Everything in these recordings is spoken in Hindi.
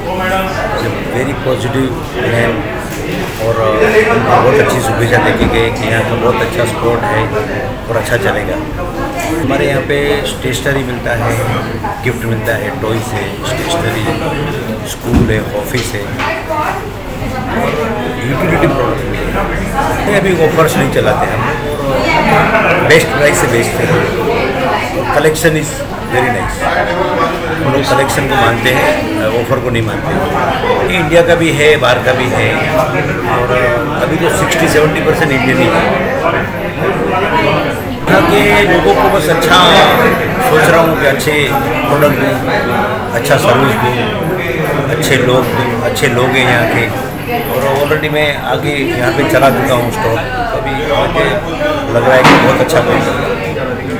वेरी पॉजिटिव है और बहुत अच्छी सुविधा देके गए कि यहाँ का बहुत अच्छा स्पोर्ट है और अच्छा चलेगा। हमारे यहाँ पे स्टेशनरी मिलता है गिफ्ट मिलता है टॉयस है स्टेशनरी स्कूल है ऑफ़िस है। यूटिलिटी प्रोडक्ट ये अभी ऑफर्स नहीं चलाते हम। बेस्ट प्राइस से बेचते हैं। कलेक्शन इज़ वेरी नाइस हम लोग कलेक्शन को मानते हैं ऑफ़र को नहीं मानते। ये इंडिया का भी है, बाहर का भी है, और अभी तो 60-70 परसेंट इंडियन ही है। यहाँ के लोगों को बस अच्छा सोच रहा हूँ कि अच्छे प्रोडक्ट दूँ अच्छा सर्विस दूँ, अच्छे लोग दूँ, अच्छे लोग हैं यहाँ के। और ऑलरेडी मैं आगे यहाँ पे चला चुका हूँ स्टोर अभी मुझे लग रहा है कि बहुत अच्छा काम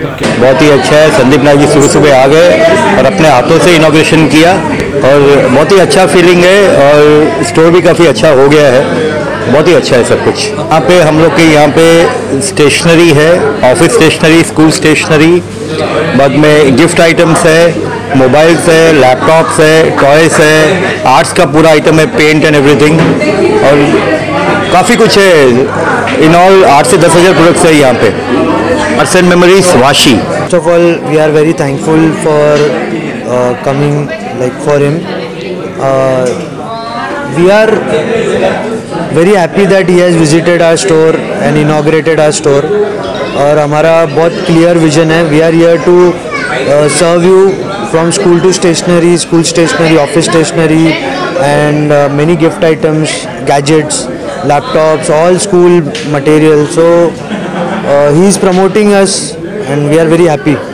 बहुत ही अच्छा है। संदीप नाथ जी सुबह सुबह आ गए और अपने हाथों से इनोग्रेशन किया और बहुत ही अच्छा फीलिंग है और स्टोर भी काफ़ी अच्छा हो गया है। बहुत ही अच्छा है सब कुछ। यहाँ पे हम लोग के यहाँ पे स्टेशनरी है ऑफ़िस स्टेशनरी स्कूल स्टेशनरी बाद में गिफ्ट आइटम्स है मोबाइल्स है लैपटॉप्स है टॉयस है आर्ट्स का पूरा आइटम है पेंट एंड एवरीथिंग और काफ़ी कुछ है। इन ऑल आठ से दस हज़ार प्रोडक्ट्स है यहाँ पे। अर्सन memories Vashi first of all we are very thankful for coming like for him we are very happy that he has visited our store and inaugurated our store और हमारा बहुत क्लियर विजन है। We are here to serve you from school to stationery school stationery office stationery and many gift items gadgets laptops all school material. So uh, he is promoting us and we are very happy